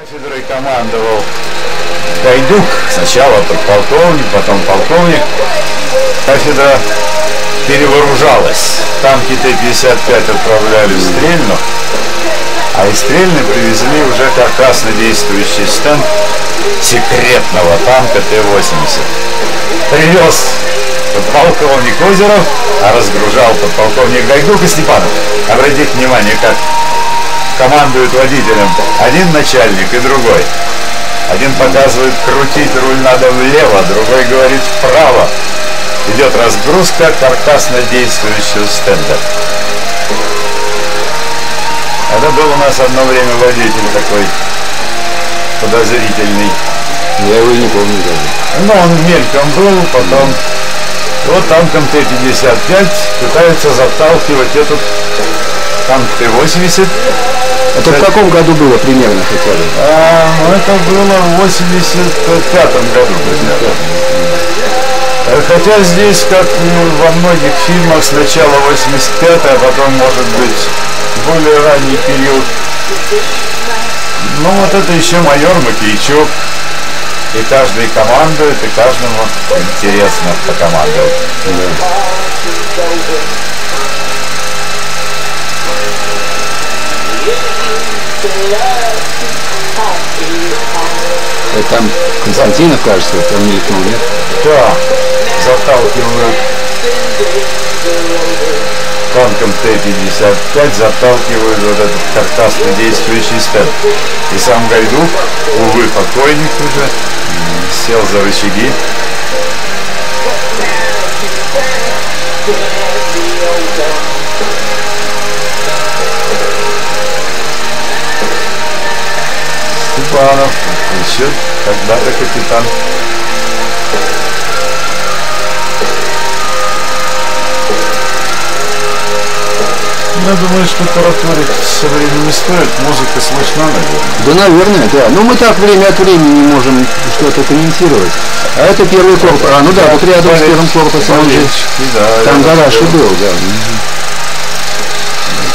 Кафедрой командовал Гайдук, сначала подполковник, потом полковник. Кафедра перевооружалась. Танки Т-55 отправляли в Стрельну, а из Стрельны привезли уже каркасно действующий стенд секретного танка Т-80. Привез подполковник Озеров, а разгружал подполковник Гайдук и Степанов. Обратите внимание, как командует водителем один начальник и другой. Один показывает крутить руль надо влево, другой говорит вправо. Идет разгрузка каркасно действующего стенда. Это был у нас одно время водитель такой подозрительный. Я его не помню даже. Ну, он мельком был, потом вот танком Т-55 пытается заталкивать этот танк Т-80. Это в каком году было примерно хотя бы? А, ну, это было в 85 году примерно. Хотя здесь, как и во многих фильмах, сначала 85 а потом, может быть, более ранний период. Ну, вот это еще майор Макейчук. И каждый командует, и каждому интересно покомандовать. Это там Константинов, кажется, там мелькнул, нет? Да, заталкивают танком Т-55, заталкивают вот этот каркасно действующий стенд. И сам Гайдук, увы, покойник уже, сел за рычаги. Степанов, еще когда-то капитан. Я думаю, что тараторить со временем стоит, музыка слышна, наверное. Да, наверное, да. Ну, мы так время от времени можем что-то комментировать. А это первый корпус. А, ну да, вот рядом с первым корпусом он же... Да, Там гараж и был, да.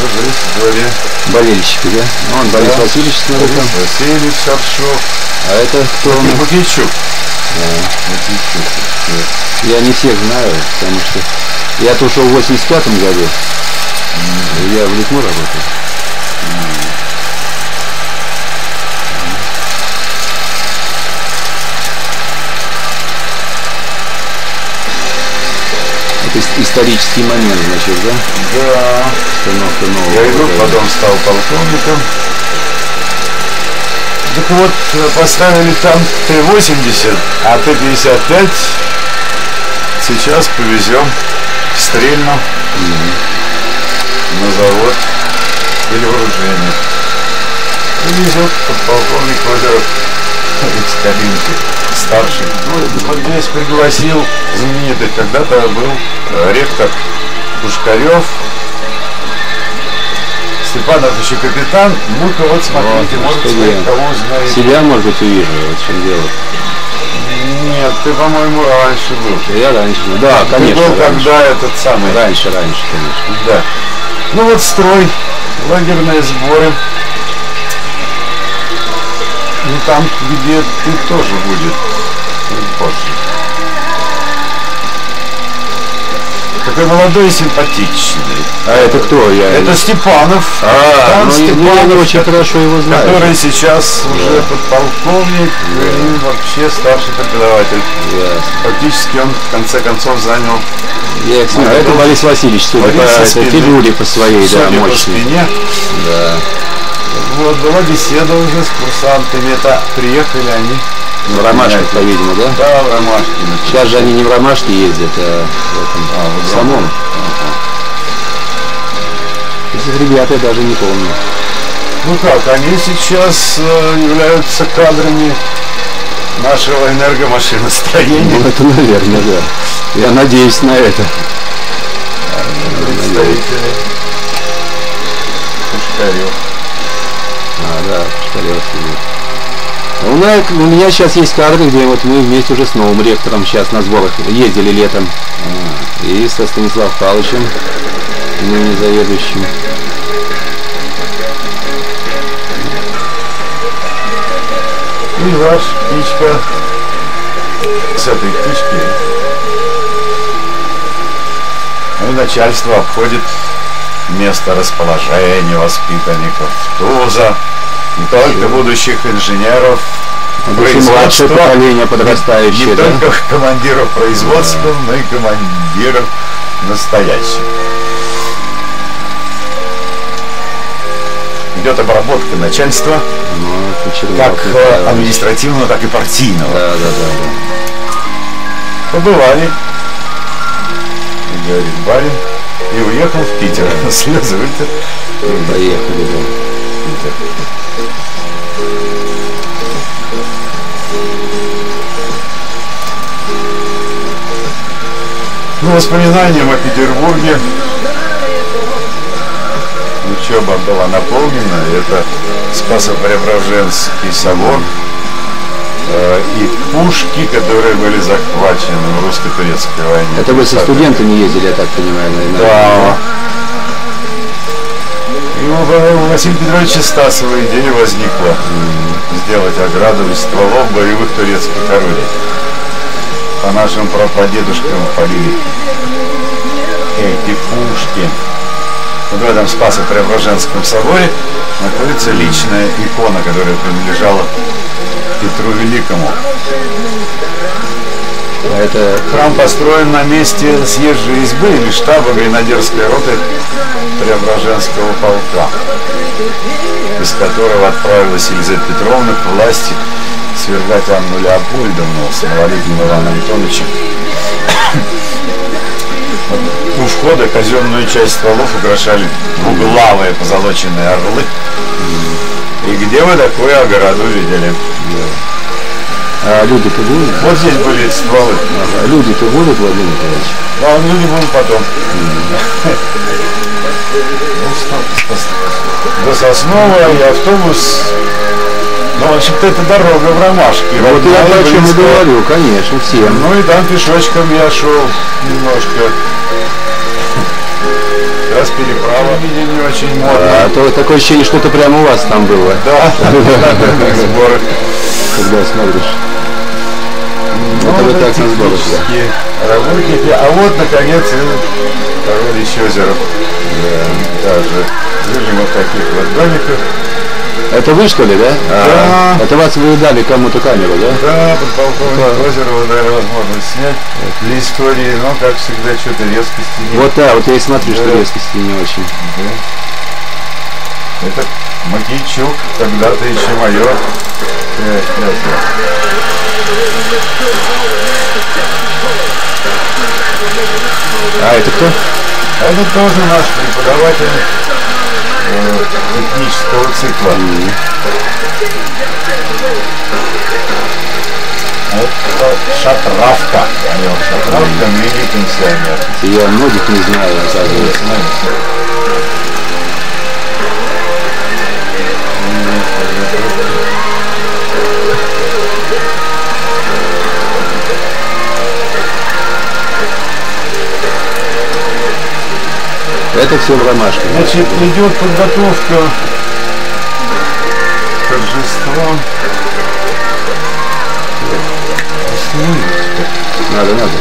Вот здесь в дворе. Болельщики, да? Ну, он Борис Да. Васильевич, смотрю, Борис. Васильевич Шаршов. А это кто нас? Букичук. Букичук. Я не всех знаю, потому что я-то ушел в 85 году. Я в Литму работал. Это ис- исторический момент, значит, да? Да. Установка нового. Я иду, ВВС. потом стал полковником. Так вот, э, поставили танк Т-80, а Т-55 сейчас повезем в Стрельну на завод или вооружение. Повезет подполковник Озеров из кабинки старший. Ну, вот здесь пригласил знаменитый, когда-то был э, ректор Пушкарев, Степанов еще капитан. Ну-ка вот смотрите, Вот, может я. кого знаете. Себя, может быть, увижу, вот в чем дело. Нет, ты, по-моему, раньше был. Я раньше, ну да, Ты конечно, был раньше. когда этот самый. Раньше, раньше, конечно. Да. Ну вот строй, лагерные сборы. Ну там, где ты тоже будет позже. Такой молодой и симпатичный. А это кто? Я Это Степанов. А, Там ну, ну, я очень хорошо его знаю. Который сейчас уже подполковник и вообще старший преподаватель. Ясно. Фактически он в конце концов занял Я их знаю. Это Борис Васильевич, судя Борис по спины. фигуре по своей, да, судя по мощной. спине. Да. Вот, была беседа уже с курсантами. Это приехали они. В Ромашках, по-видимому, да? Да, в Ромашкино. Сейчас же они не в Ромашке ездят, а в этом, А, вот в самом. Ага. Этих ребят я даже не помню. Ну как, они сейчас э, являются кадрами нашего энергомашиностроения. Ну, это, наверное, да. Я надеюсь на это. Представители Пушкарев. А, да, Шкалев сидит. А У меня, у меня сейчас есть карты, где вот мы вместе уже с новым ректором сейчас на сборах ездили летом. И со Станиславом Павловичем, ныне заведующим. пейзаж, птичка. С этой птички ну, начальство обходит место расположения воспитанников ТУЗа, не только будущих инженеров, младшее поколение подрастающее, не да? только командиров производства, но и командиров настоящих. Идет обработка начальства, Ну, как э, Иванович. административного, так и партийного. Да, да, да, Побывали. И говорит барин. И уехал в Питер. Слезы вытер. Поехали, да. Ну, воспоминаниям о Петербурге учеба была наполнена. Это Спасо-Преображенский собор и пушки, которые были захвачены в русско-турецкой войне. Это вы со студентами ездили, я так понимаю, наверное. Да. И у Василия Петровича Стасова идея возникла сделать ограду из стволов боевых турецких орудий. По нашим прапрадедушкам полили эти пушки. Вот в этом Спасо-Преображенском соборе находится личная икона, которая принадлежала Петру Великому. А это Храм построен на месте съезжей избы или штаба гренадерской роты Преображенского полка, из которого отправилась Елизавета Петровна к власти свергать Анну Леопольдовну с малолетним Иваном Антоновичем. У входа казенную часть стволов украшали двуглавые позолоченные орлы. И где вы такую ограду видели? а люди-то будут? Вот здесь были стволы. Ага. Люди-то будут, Владимир Николаевич? А люди будут потом. Ну, До Соснова и автобус. В общем-то, это дорога в Ромашке. Вот я о чем и говорю, конечно, всем. Ну и там пешочком я шел немножко. Раз переправа видели не очень модно. А то такое ощущение, что это прямо у вас там было, Да, сборы. когда смотришь. Ну, Это вы вот так на сборах, работники. А вот, наконец, Товарищ Озеров. Да, даже жили вот таких вот домиках. Это вы что ли, да? Да. Это вас вы дали кому-то камеру, да? Да, подполковник Озерова дали возможность снять для истории, но, как всегда, что-то резкости нет. Вот да, вот я и смотрю, что Да. резкости не очень. Да. Это Макейчук, когда-то еще майор. Э, э, А это кто? А это тоже наш преподаватель технического цикла. Это Шатравка. Майор Шатравка, ныне пенсионер. Я многих не знаю, оказывается. В ромашке. Значит, идет подготовка к торжествам. Надо, надо.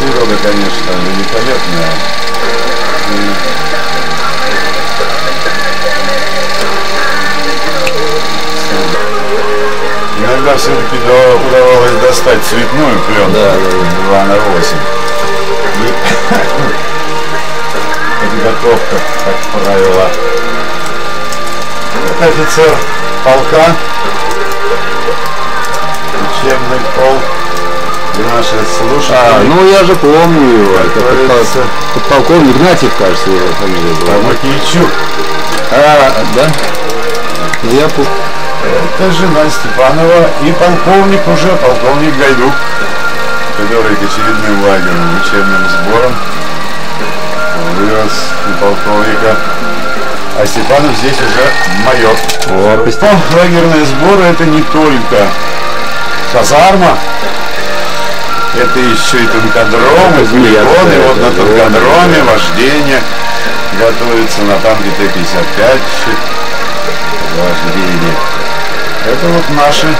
Природа, конечно, великолепная. Иногда все-таки удавалось достать цветную пленку Да, да, да. 2 на 8. Подготовка, как правило. Это офицер полка, учебный полк, и наши слушатели. А, ну я же помню его. Это подпол- подполковник Игнатьев, кажется, его фамилия была. Макейчук. А, да? Ну я помню. Это жена Степанова и полковник уже, полковник Гайдук, который к очередным лагерным учебным сборам и полковника. А Степанов здесь уже майор. О, Ну, лагерные сборы это не только казарма, это еще и танкодром, и полигон, и вот на танкодроме вождение готовится на танке Т-55 вождение. Это вот наши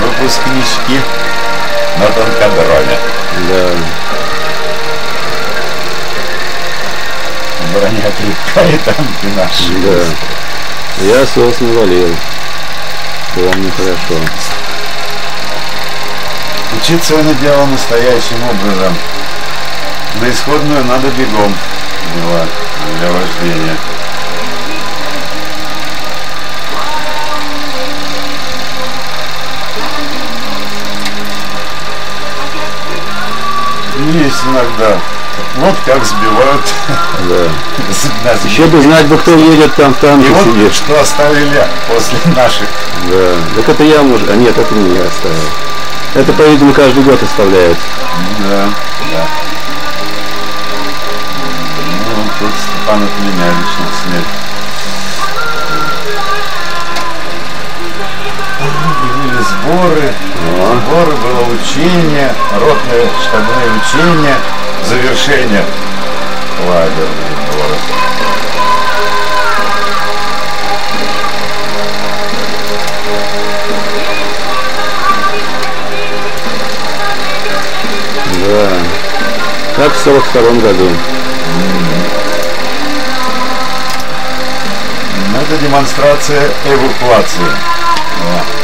выпускнички на танкодроме. Да. Броня крепкая, танки наши. Да. Я сос не валил. Помню хорошо. Учиться это дело настоящим образом. На исходную надо бегом была для вождения. Есть иногда. Вот как сбивают Да. Еще бы знать бы, кто едет там в И вот сидит. что оставили после наших. Да. Так это я, может. А нет, это не я оставил. Это, по-видимому, каждый год оставляют. Да, да. Ну, тут Степан от меня решил снять. Были сборы, Ага. сборы, было учение, ротное штабное учение, завершение лагерные сборы. Да. Как в 42 году. Это демонстрация эвакуации. Да.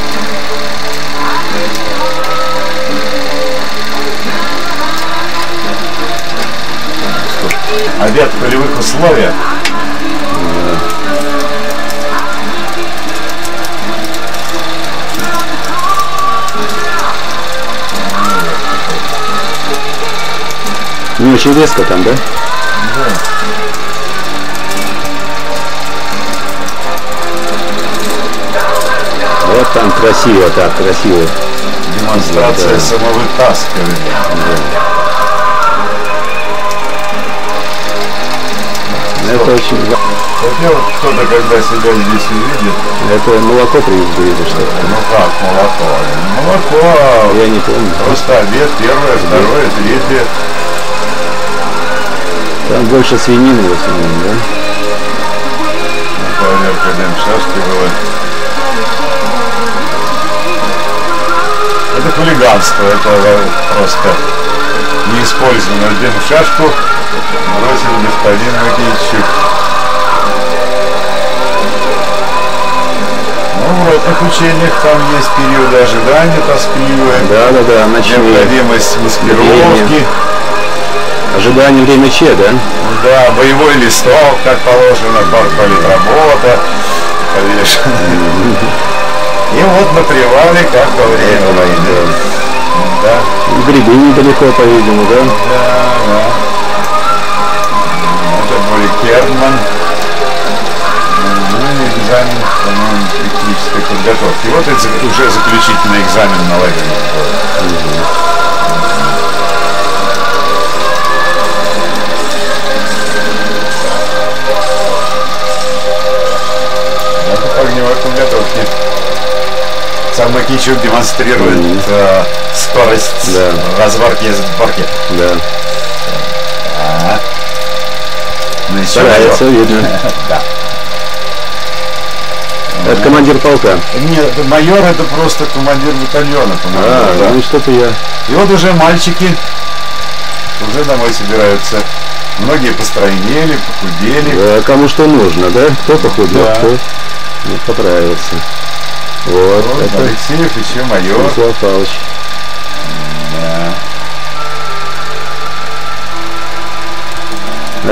Обед в полевых условиях. Не очень резко там, да? Вот там красиво, так, красиво. Демонстрация Да, да. Это очень... ва- Хотя вот кто-то, когда себя здесь увидит, Это молоко привезли или что? ну как молоко? Молоко, Я не помню. просто обед, первое, второе, третье. Там больше свинины в основном, да? Проверка шашки была. Это хулиганство, это просто неиспользованную дым шашку бросил господин Макейчук. Ну, в ротных учениях там есть периоды ожидания тоскливые, Да, да, да, необходимость маскировки, Ожидание время Че, да? да, боевой листок, как положено, политработа, повешенная. И вот на привале, как во время войны. Да, Грибы недалеко, по-видимому, да? да, да. Это были Керман. Ну и экзамен, по-моему, технической подготовки. Вот это уже заключительный экзамен на. Это по огневой подготовке. Сам Макичук демонстрирует Мгм. э, скорость Да. разварки и сборки. Да. А. Ну, еще Старается, видно. Да. Это командир полка. Нет, майор это просто командир батальона, по-моему. А, да. ну что-то я... И вот уже мальчики уже домой собираются. Многие постройнели, похудели. Да, кому что нужно, да? Кто похудел, Да. кто не поправился. Вот, Вот это Алексеев, еще майор. Станислав Павлович. Да,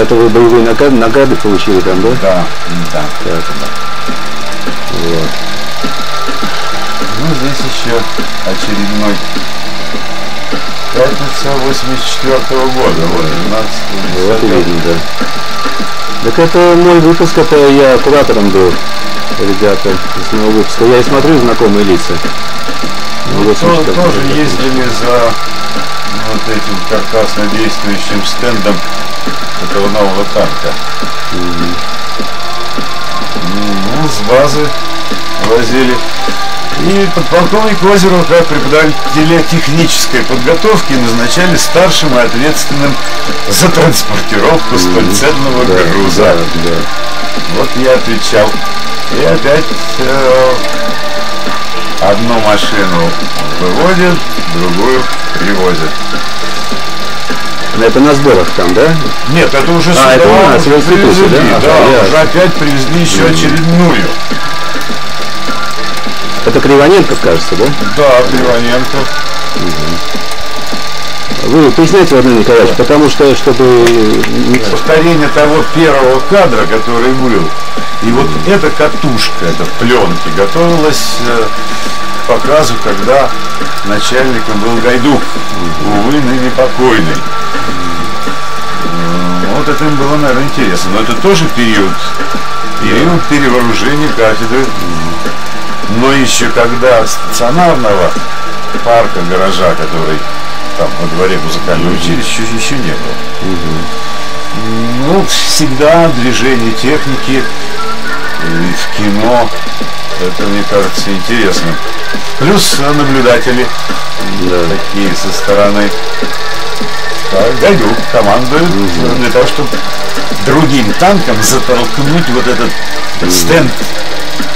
Это вы боевые награды, награды получили там, да? да, да. Так. Вот. Ну, здесь еще очередной пятница 84 года, вот 12 Вот видно, да. Так это мой выпуск, это я куратором был, ребята, с моего выпуска. Я и смотрю знакомые лица. Ну, То- 84 тоже год. ездили за вот этим каркасно действующим стендом этого нового танка. Ну, с базы возили И подполковник Озеров, как преподавателя технической подготовки, назначали старшим и ответственным за транспортировку столь ценного Да, груза. да, да. Вот я отвечал. И опять э, одну машину выводят, другую привозят. Это на сборах там, да? Нет, это уже А, это у нас, привезли, да? да, Ага, уже опять привезли еще очередную. Это Кривоненков, кажется, да? Да, Кривоненко. Вы поясняйте, Владимир Николаевич, потому что, чтобы... Повторение того первого кадра, который был. И вот эта катушка, эта пленки, готовилась э, к показу, когда начальником был Гайдук, увы, ныне покойный. Вот это им было, наверное, интересно. Но это тоже период, период перевооружения кафедры. Но еще когда стационарного парка, гаража, который там во дворе музыкального училища, еще, еще не было. Ну, всегда движение техники и в кино, это, мне кажется, интересно. Плюс э, наблюдатели Да. такие со стороны. Так, Гайдук командует э, для того, чтобы другим танкам затолкнуть вот этот стенд,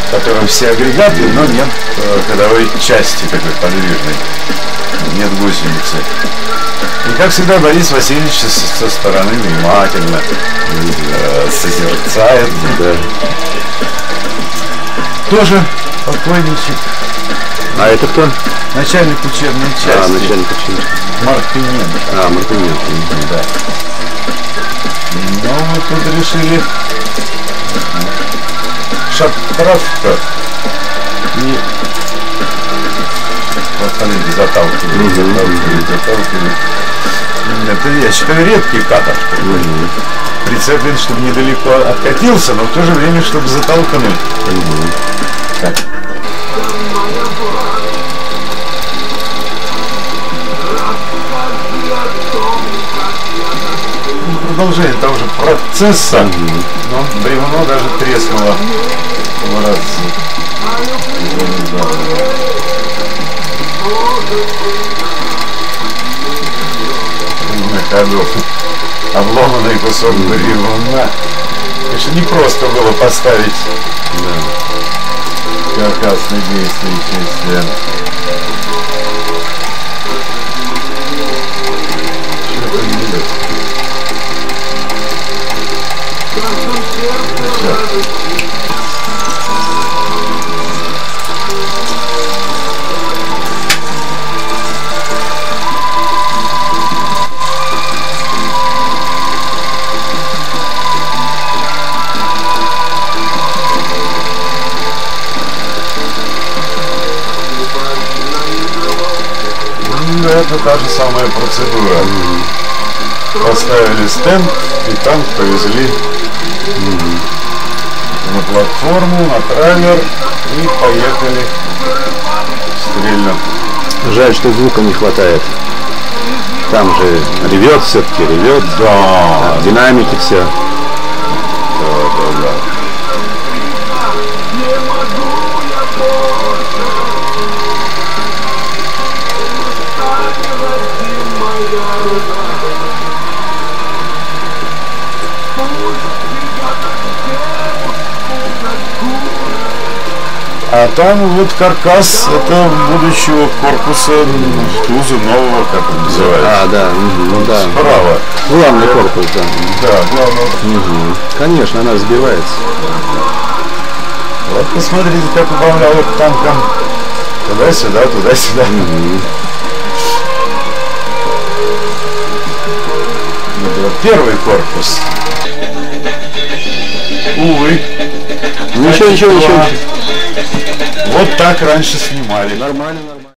в котором все агрегаты, но нет э, ходовой части такой подвижной. Нет гусеницы. И как всегда Борис Васильевич со, стороны внимательно э, созерцает. Да. Тоже покойничек. А это кто? Начальник учебной А, части. начальник училища. Мартыненко. А, Мартыненко. Да. Ну, мы тут решили шатровка и остальные заталкивали, заталкивали, заталкивали. Это, я считаю, редкий кадр. Прицеплен, чтобы недалеко откатился, но в то же время, чтобы затолкнуть. Так. Ну, Продолжение того же процесса, но бревно даже треснуло в раз. На ходу обломанный кусок бревна. Конечно, не просто было поставить каркасные действия Что-то не идет. Это та же самая процедура. Поставили стенд и танк повезли на платформу, на трайлер и поехали стрельно. Жаль, что звука не хватает. Там же ревет все-таки, ревет. Да, Динамики все. А там вот каркас это будущего корпуса Туза нового, как он называется. А, да, ну да. Справа. Главный корпус, да. Да, главное. Мгм. Конечно, она разбивается. Вот посмотрите, как управляют танком. Туда-сюда, туда-сюда. Это вот первый корпус. Увы. Ничего, ничего, ничего. Вот так раньше снимали. Нормально, нормально.